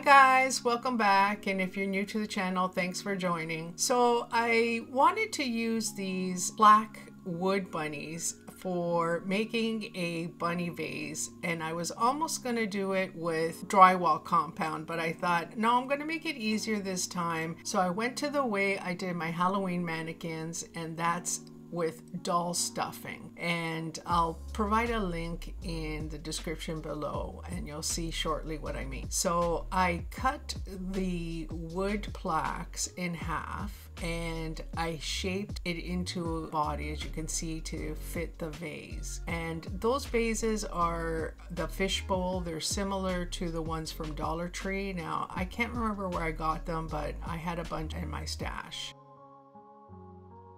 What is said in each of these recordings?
Hi guys, welcome back. And if you're new to the channel, thanks for joining. So I wanted to use these black wood bunnies for making a bunny vase and I was almost going to do it with drywall compound but I thought no I'm going to make it easier this time so I went to the way I did my Halloween mannequins and that's with doll stuffing. And I'll provide a link in the description below and you'll see shortly what I mean. So I cut the wood plaques in half and I shaped it into a body as you can see to fit the vase. And those vases are the fishbowl. They're similar to the ones from Dollar Tree. Now I can't remember where I got them but I had a bunch in my stash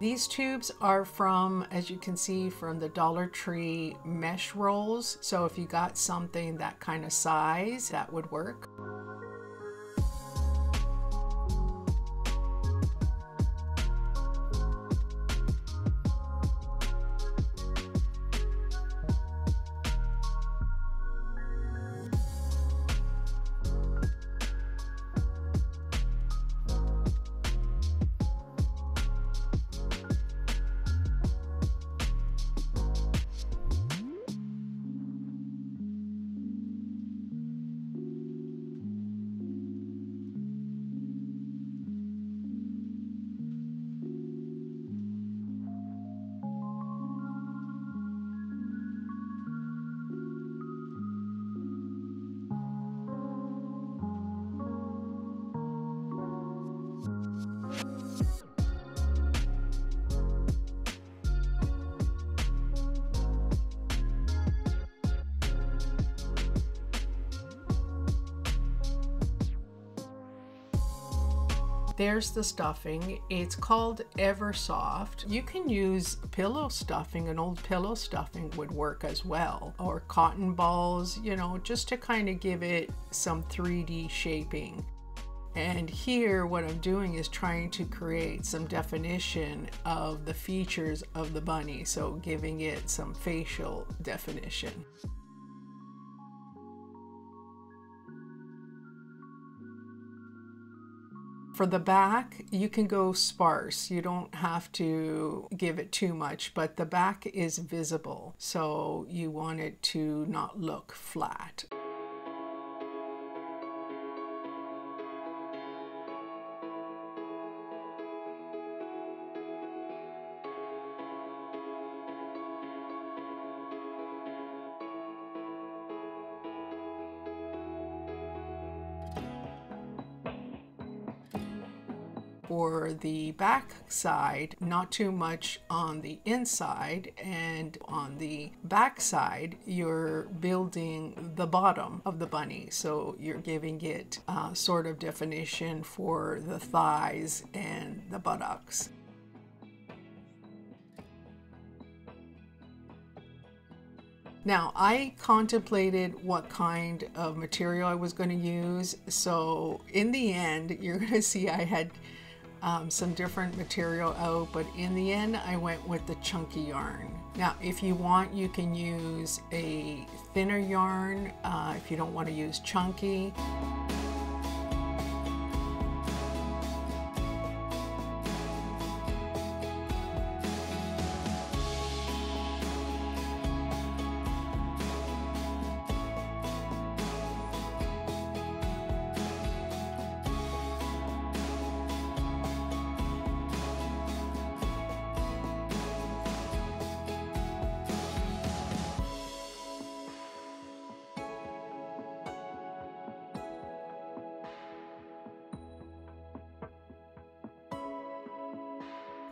these tubes are from, as you can see, from the Dollar Tree mesh rolls. So if you got something that kind of size, that would work. There's the stuffing. It's called Eversoft. You can use pillow stuffing, an old pillow stuffing would work as well, or cotton balls, you know, just to kind of give it some 3D shaping. And here what I'm doing is trying to create some definition of the features of the bunny, so giving it some facial definition. For the back, you can go sparse. You don't have to give it too much, but the back is visible. So you want it to not look flat. The back side, not too much on the inside, and on the back side, you're building the bottom of the bunny. So you're giving it uh, sort of definition for the thighs and the buttocks. Now, I contemplated what kind of material I was going to use. So in the end, you're going to see I had um, some different material out, but in the end, I went with the chunky yarn. Now, if you want, you can use a thinner yarn uh, if you don't want to use chunky.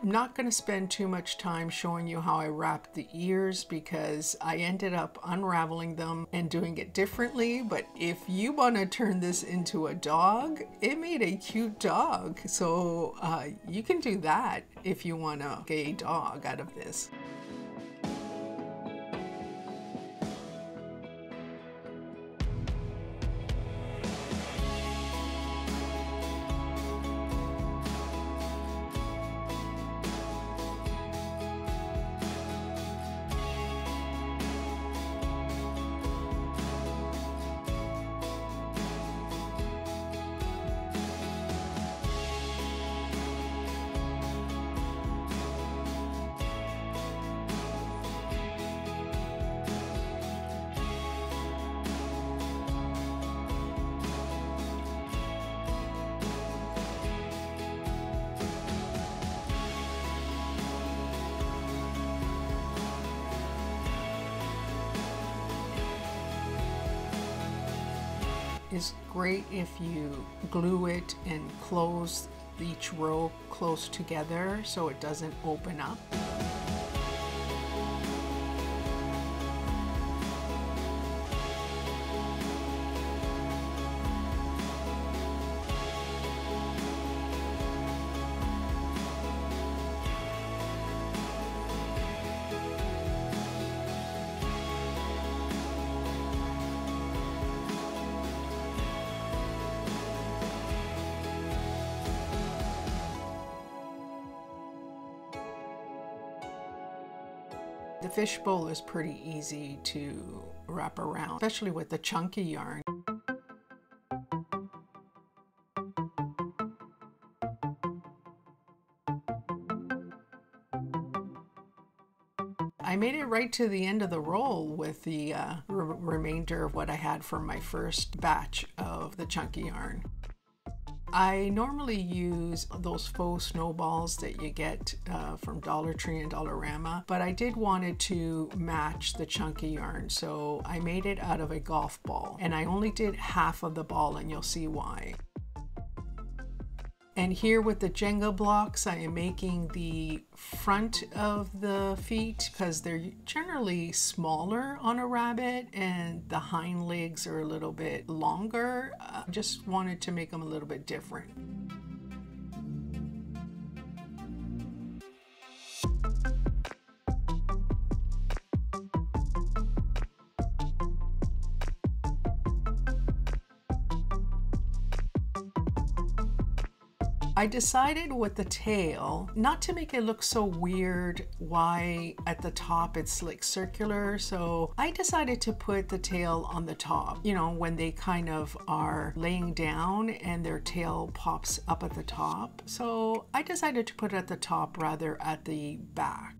Not going to spend too much time showing you how I wrapped the ears because I ended up unraveling them and doing it differently. But if you want to turn this into a dog, it made a cute dog. So uh, you can do that if you want to get a dog out of this. Is great if you glue it and close each row close together so it doesn't open up. The fishbowl is pretty easy to wrap around, especially with the chunky yarn. I made it right to the end of the roll with the uh, remainder of what I had from my first batch of the chunky yarn. I normally use those faux snowballs that you get uh, from Dollar Tree and Dollarama, but I did wanted to match the chunky yarn, so I made it out of a golf ball, and I only did half of the ball, and you'll see why. And here with the Jenga blocks, I am making the front of the feet because they're generally smaller on a rabbit and the hind legs are a little bit longer. I just wanted to make them a little bit different. I decided with the tail, not to make it look so weird why at the top it's like circular. So I decided to put the tail on the top, you know, when they kind of are laying down and their tail pops up at the top. So I decided to put it at the top rather at the back.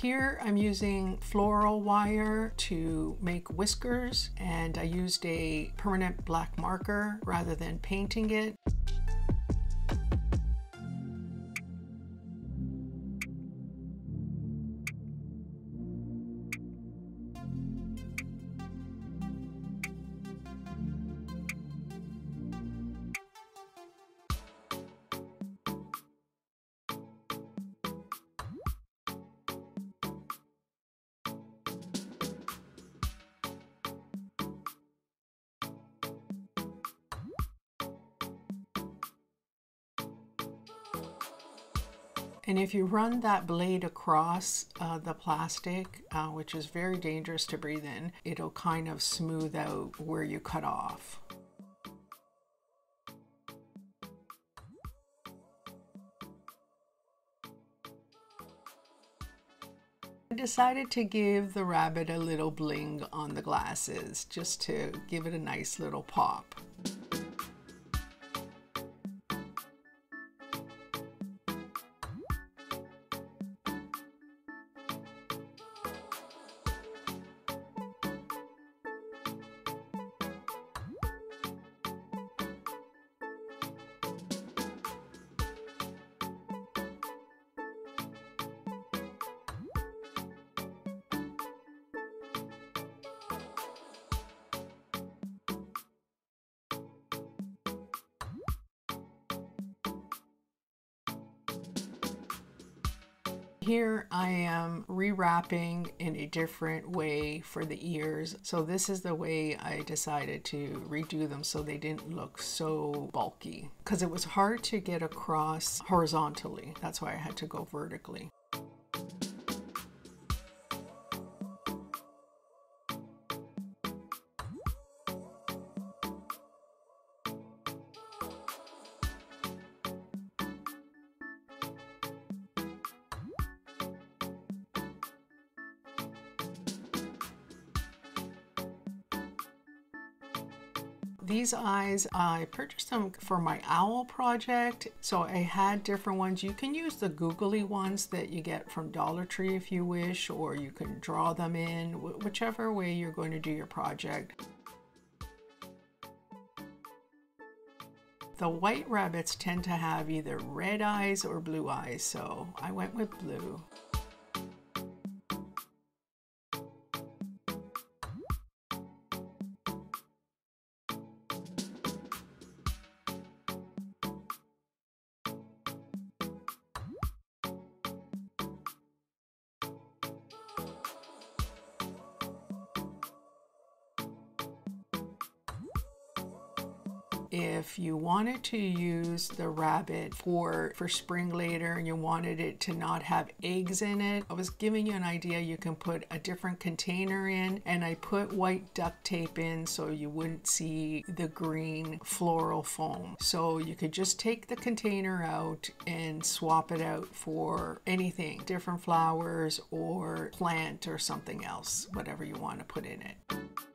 Here I'm using floral wire to make whiskers and I used a permanent black marker rather than painting it. And if you run that blade across uh, the plastic, uh, which is very dangerous to breathe in, it'll kind of smooth out where you cut off. I decided to give the rabbit a little bling on the glasses just to give it a nice little pop. Here I am rewrapping in a different way for the ears. So this is the way I decided to redo them so they didn't look so bulky because it was hard to get across horizontally. That's why I had to go vertically. These eyes, I purchased them for my owl project. So I had different ones. You can use the googly ones that you get from Dollar Tree if you wish, or you can draw them in, whichever way you're going to do your project. The white rabbits tend to have either red eyes or blue eyes, so I went with blue. If you wanted to use the rabbit for for spring later and you wanted it to not have eggs in it i was giving you an idea. You can put a different container in and i put white duct tape in so you wouldn't see the green floral foam. So you could just take the container out and swap it out for anything different flowers or plant or something else whatever you want to put in it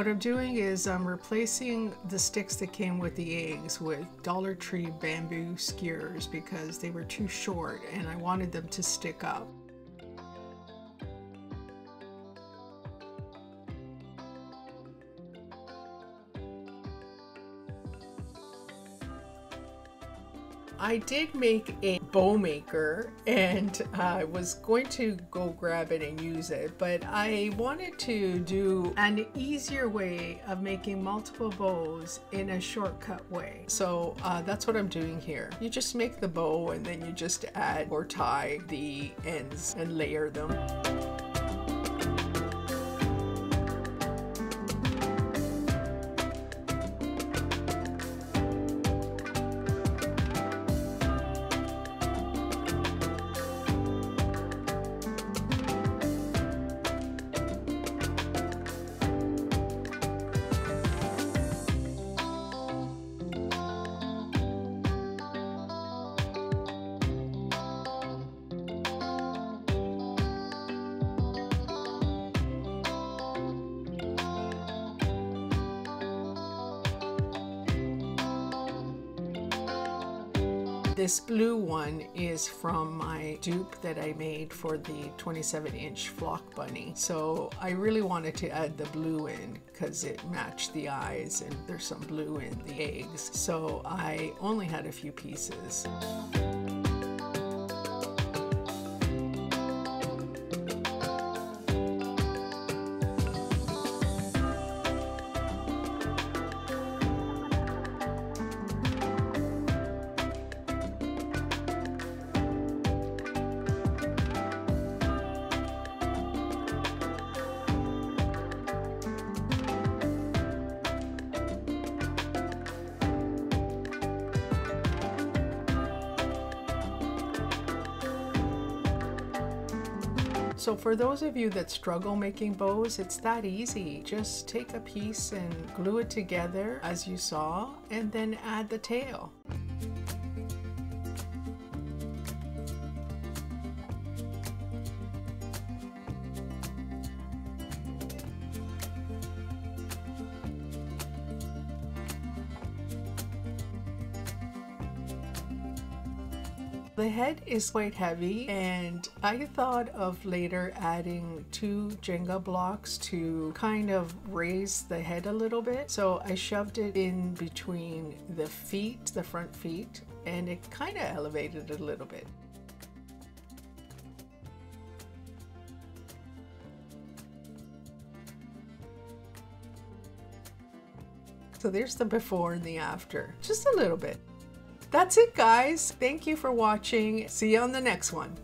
What I'm doing is I'm replacing the sticks that came with the eggs with Dollar Tree bamboo skewers because they were too short and I wanted them to stick up. I did make a bow maker and I was going to go grab it and use it, but I wanted to do an easier way of making multiple bows in a shortcut way. So uh, that's what I'm doing here. You just make the bow and then you just add or tie the ends and layer them. This blue one is from my dupe that I made for the 27 inch flock bunny. So I really wanted to add the blue in because it matched the eyes and there's some blue in the eggs. So I only had a few pieces. So for those of you that struggle making bows, it's that easy. Just take a piece and glue it together as you saw, and then add the tail. The head is quite heavy and I thought of later adding two Jenga blocks to kind of raise the head a little bit. So I shoved it in between the feet, the front feet, and it kind of elevated it a little bit. So there's the before and the after, just a little bit. That's it guys. Thank you for watching. See you on the next one.